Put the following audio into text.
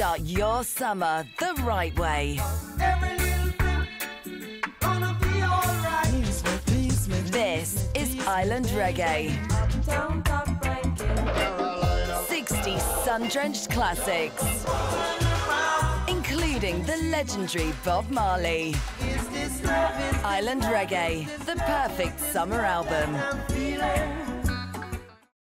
Start your summer the right way. This is Island Reggae. 60 sun-drenched classics. Including the legendary Bob Marley. Island Reggae, the perfect summer album.